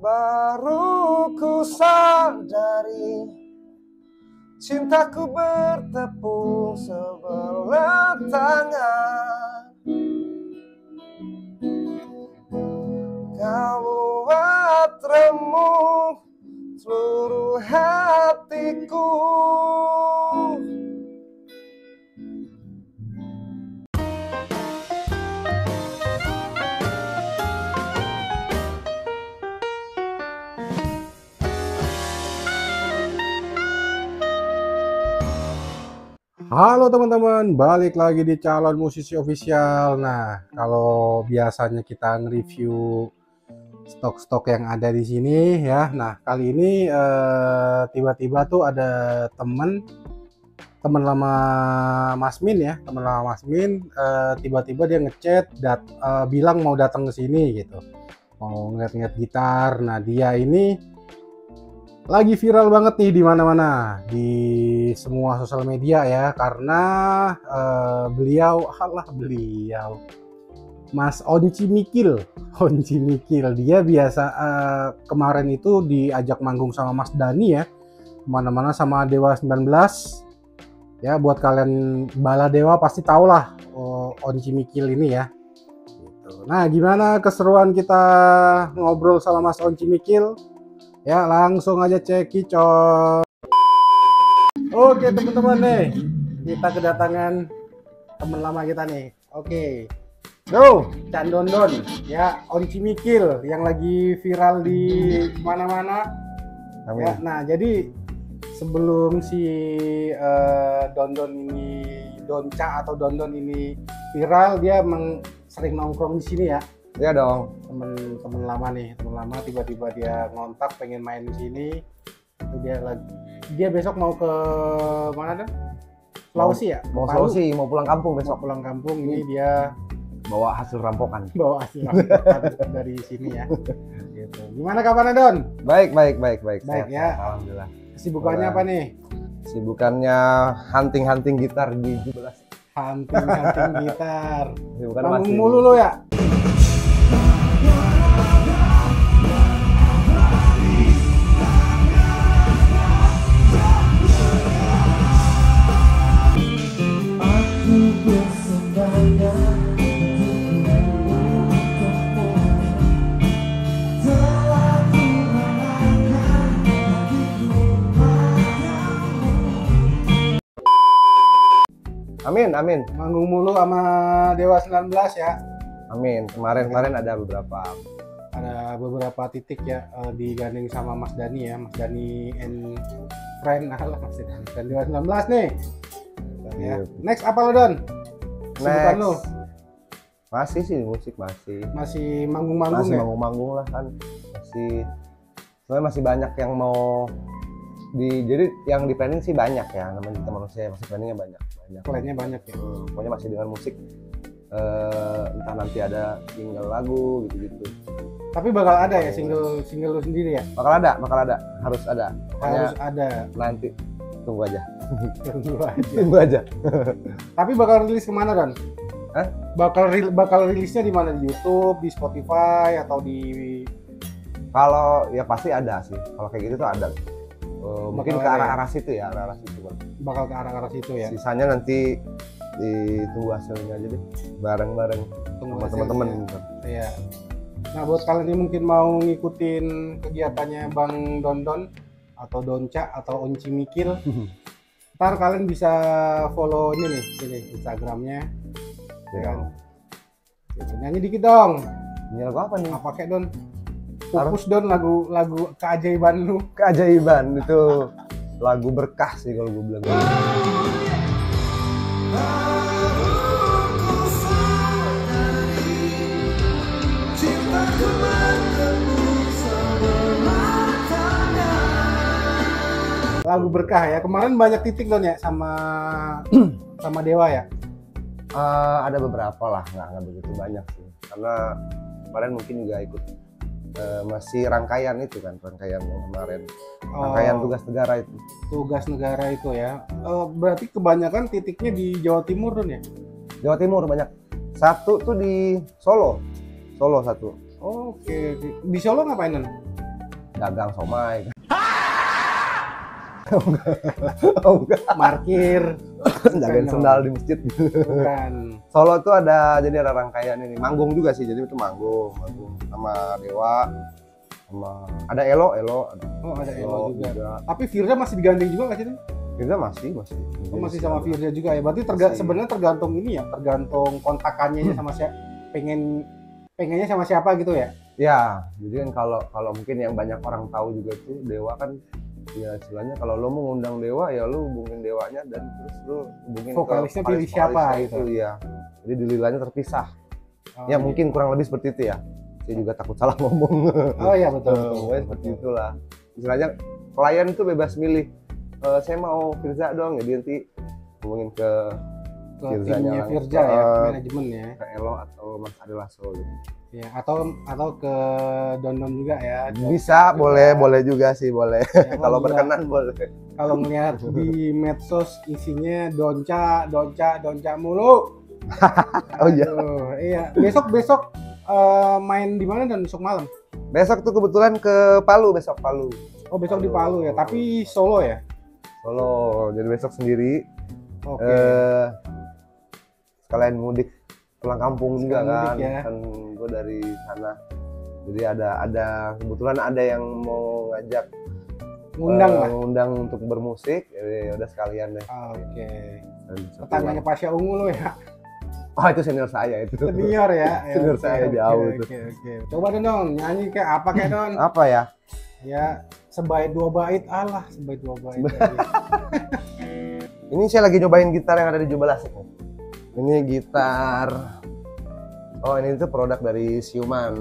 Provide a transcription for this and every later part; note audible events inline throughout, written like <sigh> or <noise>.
Baru ku sadari Cintaku bertepung sebelah tangan. Kau buat remuk seluruh hatiku Halo teman-teman, balik lagi di calon musisi official. Nah, kalau biasanya kita nge-review stok-stok yang ada di sini ya. Nah, kali ini eh, tiba-tiba tuh ada temen teman lama Mas Min ya, teman lama Mas Min eh, tiba-tiba dia ngechat dat eh, bilang mau datang ke sini gitu. Mau ngeliat-ngeliat gitar. Nah, dia ini lagi viral banget nih di mana-mana di semua sosial media ya karena eh, beliau alah beliau. Mas Onci Mikil <laughs> Onci Mikil. Dia biasa eh, kemarin itu diajak manggung sama Mas Dani ya ke mana-mana sama Dewa 19 ya buat kalian bala Dewa pasti tau lah oh, Onci Mikil ini ya. Gitu. nah gimana keseruan kita ngobrol sama Mas Onci Mikil Ya langsung aja cekicot. Oke teman-teman nih, kita kedatangan teman lama kita nih. Oke, Go, Cak Dondon, ya Onci Mikil yang lagi viral di mana-mana. Ya, nah jadi sebelum si eh, Dondon ini Donca atau Dondon ini viral, dia emang sering nongkrong di sini ya Iya dong temen-temen lama nih temen lama tiba-tiba dia ngontak pengen main di sini. Dia lagi dia besok mau ke mana dan Sulawesi ya? Mau solusi, mau pulang kampung besok besok. pulang kampung ini dia Bawa hasil rampokan. <laughs> Bawa hasil rampokan dari sini ya. Gitu. Gimana kabarnya Don? Baik, baik, baik, baik. Baik, Sehat, ya. Alhamdulillah. Kesibukannya Boleh. apa nih? Sibukannya hunting-hunting gitar di 17 hunting hunting <laughs> gitar manggung mulu lo ya Amin, amin. Manggung mulu sama Dewa 19 ya Amin. Kemarin-kemarin ada beberapa. Ada beberapa titik ya eh, digandeng sama Mas Dani ya. Mas Dani and friend. <laughs> Nah lah Mas Dani dan Dewa 19 nih. Ya. Next apa lo Don? Kesibukan Next. Lo Masih sih musik masih. Masih manggung-manggung masih ya? manggung-manggung lah kan. Masih. Sebenarnya masih banyak yang mau di jadi yang di planning sih banyak ya. Namanya kita manusia masih planningnya banyak banyak. Plannya banyak ya? Hmm, pokoknya masih dengan musik eh, entah nanti ada single lagu gitu-gitu tapi bakal ada ya single single lo sendiri ya? bakal ada bakal ada harus ada pokoknya harus ada nanti tunggu aja <laughs> Tunggu aja. tunggu aja <laughs> tapi bakal rilis ke mana Don? Hah? bakal ril- bakal rilisnya di mana di YouTube di Spotify atau di kalau ya pasti ada sih kalau kayak gitu tuh ada Eh, mungkin ke ya? arah-arah situ ya arah-arah situ Bang. bakal ke arah-arah situ ya sisanya nanti ditunggu hasilnya aja deh bareng-bareng Tunggu sama teman-teman Iya. Nah buat kalian yang mungkin mau ngikutin kegiatannya Bang Dondon atau Donca atau Onci Mikil, <laughs> ntar kalian bisa follow ini nih, ini Instagramnya. ya kan? Nyanyi dikit dong. ini lagu apa nih Apa kayak Don? Pupus Don lagu lagu keajaiban lu. <laughs> keajaiban itu lagu berkah sih kalau gue bilang Lagu berkah ya. Kemarin banyak titik Don ya sama <clears throat> sama Dewa ya. Eh, ada beberapa lah nggak nggak begitu banyak sih karena kemarin mungkin juga ikut eh, masih rangkaian itu kan rangkaian yang kemarin rangkaian Oh, tugas negara itu tugas negara itu ya. Eh, berarti kebanyakan titiknya di Jawa Timur Don ya. Jawa Timur banyak satu tuh di Solo Solo satu Oke, oke. di Solo ngapain Don? dagang somai oh enggak oh enggak Markir. jagain sendal di masjid Bukan. Solo tuh ada jadi ada rangkaian ini manggung juga sih jadi itu manggung manggung sama Dewa sama ada Elo Elo ada Oh ada Elo Elo juga. juga Tapi Firza masih digandeng juga nggak sih? Firza masih masih Oh, masih sama Firza juga ya. Berarti terga- sebenarnya tergantung ini ya, tergantung kontakannya aja sama siapa. Pengen pengennya sama siapa gitu ya? ya jadi kan kalau kalau mungkin yang banyak orang tahu juga tuh Dewa kan ya istilahnya kalau lo mau ngundang Dewa ya lo hubungin Dewanya dan terus lo hubungin Vokalisnya pilih siapa vokalisnya gitu. itu ya jadi dililanya terpisah Oh, ya mungkin kurang lebih seperti itu ya saya juga takut salah <laughs> ngomong Oh iya betul. Eh, betul, pokoknya betul, seperti betul. itulah istilahnya klien itu bebas milih Eh, saya mau Firza dong jadi nanti hubungin ke Ke Firzanya timnya. Firza ya, Eh, manajemen ya. ke Elo atau Mas Ade Lasso gitu. Ya, atau atau ke Dondon juga ya. bisa boleh boleh juga sih boleh Ya, <laughs> kalau berkenan boleh Kalau ngeliat <laughs> di medsos isinya donca, donca, donca mulu. <laughs> Oh, iya. Iya. Besok besok eh, main di mana dan besok malam? besok tuh kebetulan ke Palu besok Palu Oh besok di Palu. Palu ya, tapi Solo ya. Solo jadi besok sendiri Oke. eh sekalian mudik pulang kampung juga kan ya. kan gue dari sana jadi ada ada kebetulan ada yang mau ngajak Ngundang eh, lah. ngundang untuk bermusik jadi udah sekalian deh Oke. Dan satu Tetangganya Pasya Ungu lo ya. oh itu senior saya itu Senior ya. <laughs> Ya, Senior oke, saya oke, jauh oke, itu. Oke, Coba dong Don, nyanyi kayak apa kayak Don? apa ya ya sebaik dua bait Allah, sebaik dua bait. <laughs> ini saya lagi nyobain gitar yang ada di Jubalas ini gitar oh ini tuh produk dari Siuman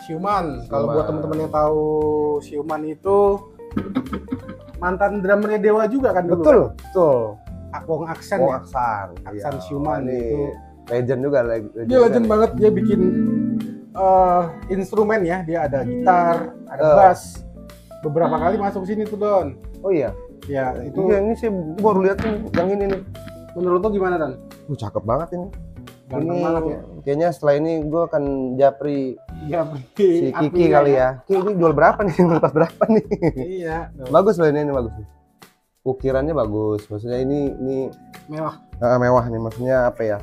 Siuman, kalau buat teman-teman yang tahu Siuman itu mantan drummernya Dewa juga kan dulu. betul betul kan? Wong Aksen Oh, ya. Aksan Aksan Iya. Siuman ini itu. legend juga leg- legend, Dia legend banget, dia bikin eh, instrumen ya, dia ada gitar, ada Eh. bass. Beberapa kali masuk sini tuh Don. oh iya Ya, itu iya ini sih baru lihat tuh yang ini nih menurut lo gimana Don? Uh, cakep banget ini. Ganteng ini banget ya. kayaknya setelah ini gua akan japri Ya, si Kiki kali ya. Ki ini jual berapa nih? <laughs> Lepas berapa nih? Iya, bagus loh ini, ini bagus ukirannya bagus. Maksudnya ini ini mewah. eh, mewah nih. Maksudnya apa ya?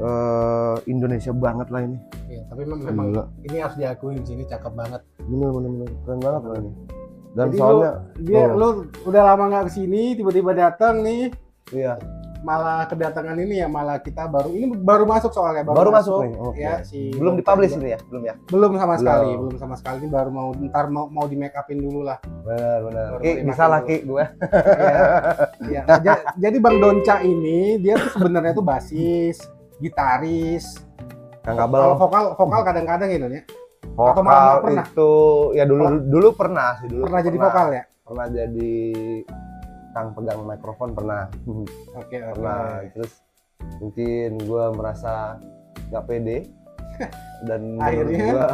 Eh Indonesia banget lah ini. Iya, tapi memang, memang Gila. ini harus diakuin sih, ini cakep banget. bener bener bener. Keren banget loh ini. Dan Jadi soalnya Dia Oh. lu udah lama nggak ke sini, tiba-tiba datang nih, iya malah kedatangan ini ya malah kita baru ini baru masuk soalnya baru, masuk, nih oke. ya si belum dipublish ini ya? Belum ya? Belum sama Belum. sekali belum sama sekali. Ini baru mau ntar mau mau di make upin dulu lah. Benar benar. Baru Ki bisa lah. Ki gue ya, ya. Ja- jadi bang Donca ini dia tuh sebenarnya tuh basis gitaris. Kang kalau Kabel vokal vokal kadang-kadang gitu ya? Atau vokal malah nggak pernah? itu ya dulu dulu pernah sih dulu pernah jadi vokal ya? Pernah jadi kang pegang mikrofon pernah. <laughs> Oke oke. Pernah terus mungkin gue merasa nggak pede. <laughs> Dan Akhirnya? gua,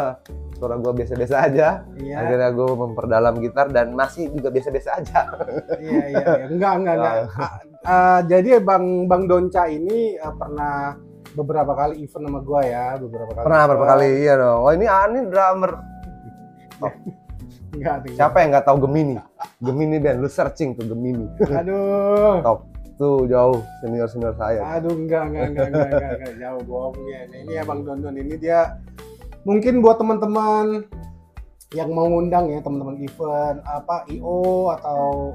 suara gue biasa-biasa aja. Iya. Akhirnya gue memperdalam gitar dan masih juga biasa-biasa aja. <laughs> Iya iya iya. enggak enggak enggak. Ah, ah, jadi bang bang Donca ini ah, pernah beberapa kali event sama gua ya beberapa kali pernah berapa event. kali iya dong. Oh ini ini drummer enggak enggak. siapa yang nggak tahu Gemini? Gemini band lu searching tuh Gemini. Aduh. Tuh jauh senior senior saya. Aduh enggak enggak enggak enggak enggak, enggak. jauh bohongnya. Nah, ini ya bang Dondon ini dia. Mungkin buat teman-teman yang mau ngundang ya teman-teman event apa IO atau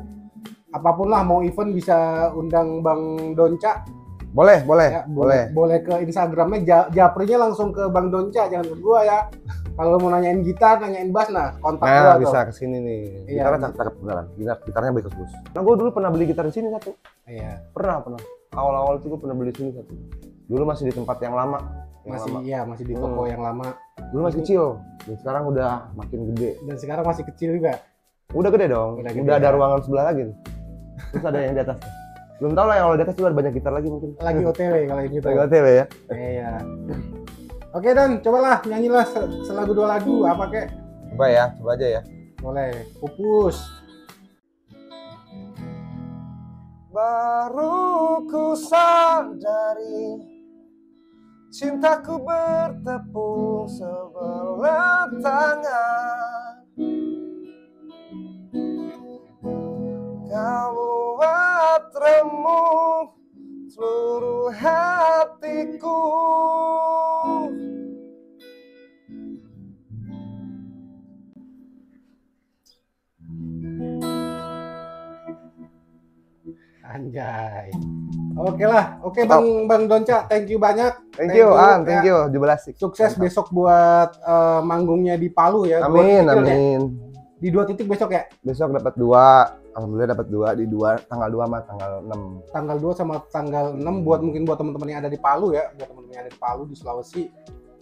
apa pun lah mau event bisa undang bang Donca boleh boleh ya boleh boleh boleh ke Instagramnya ja, japrinya langsung ke Bang Donca jangan ke gua ya kalau mau nanyain gitar nanyain bass nah kontak Nah, gua bisa tuh ke sini nih. Iya, Gitarnya cakep cakep beneran. Gitar, gitarnya bagus bagus. Nah, gue dulu pernah beli gitar di sini satu. iya Pernah, pernah. Awal-awal itu gue pernah beli di sini satu. Dulu masih di tempat yang lama. Yang masih lama. iya masih di toko Hmm. yang lama Dulu masih kecil. Dan sekarang udah makin gede. dan sekarang masih kecil juga Udah gede dong. Udah Udah, gede, ada ya. ruangan sebelah lagi. Terus ada yang di atas. Belum tahu lah yang kalau di atas juga ada banyak gitar lagi mungkin. lagi OTW kalau yang gitu Lagi OTW ya. iya oke Dan cobalah nyanyilah se- selagu dua lagu apa kek Coba ya, coba aja ya. boleh pupus Baru ku sadari Cintaku bertepung sebelah tangan putramu seluruh hatiku Anjay. Oke lah, oke Bang. Bang Donca, thank you banyak. Thank, you, an, thank ya. you, Jumlah Sukses Mantap. besok buat uh, manggungnya di Palu ya. Amin, ya. amin. Ya. Di dua titik besok ya. besok dapat dua alhamdulillah dapat dua di dua tanggal dua sama tanggal 6 Tanggal 2 sama tanggal 6 buat mungkin buat teman-teman yang ada di Palu ya, buat teman-teman yang ada di Palu di Sulawesi.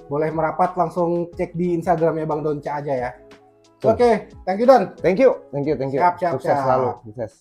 Boleh merapat langsung cek di Instagramnya Bang Donca aja ya. Oke, thank you Don. thank you thank you thank you Siap, siap, sukses siap. selalu sukses